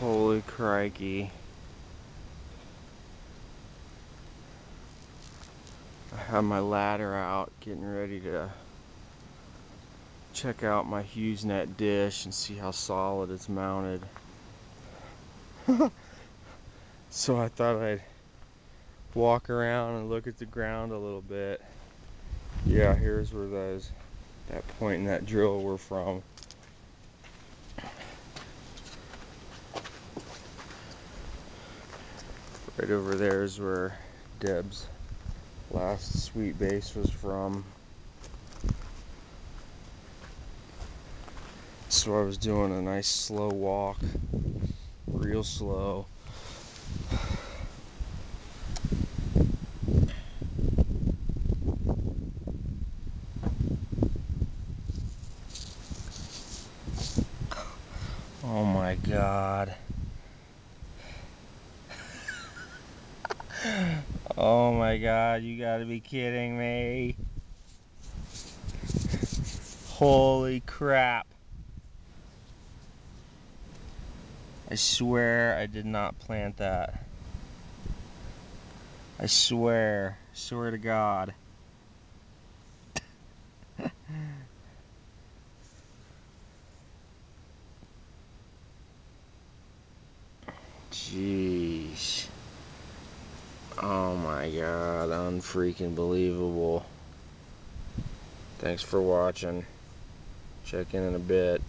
Holy crikey. I have my ladder out getting ready to check out my HughesNet dish and see how solid it's mounted. so I thought I'd walk around and look at the ground a little bit. Yeah, here's where those that point in that drill were from. Right over there is where Deb's last sweet base was from. So I was doing a nice slow walk, real slow. Oh my god. Oh my god, you gotta be kidding me. Holy crap. I swear I did not plant that. I swear, swear to God. Jeez. Oh my god, unfreaking believable. Thanks for watching. Check in in a bit.